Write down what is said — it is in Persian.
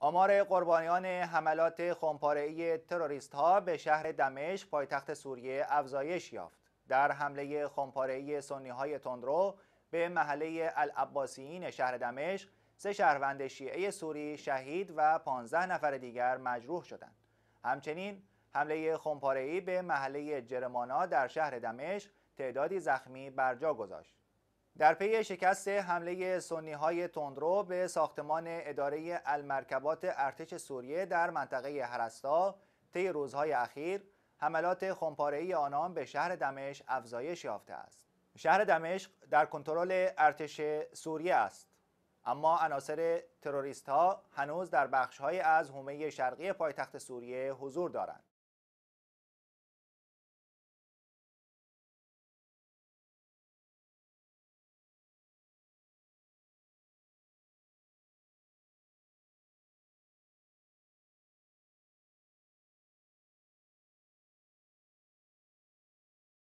آمار قربانیان حملات خمپاره‌ای تروریست ها به شهر دمشق پایتخت سوریه افزایش یافت. در حمله خمپاره‌ای سنی های تندرو به محله العباسیین شهر دمشق سه شهروند شیعه سوری شهید و 15 نفر دیگر مجروح شدند. همچنین حمله خمپاره‌ای به محله جرمانا در شهر دمشق تعدادی زخمی بر جا گذاشت. در پی شکست حمله سنی های تندرو به ساختمان اداره المرکبات ارتش سوریه در منطقه هرستا طی روزهای اخیر حملات خمپاره‌ای آنان به شهر دمشق افزایش یافته است. شهر دمشق در کنترل ارتش سوریه است. اما عناصر تروریست ها هنوز در بخش های از حومه شرقی پایتخت سوریه حضور دارند.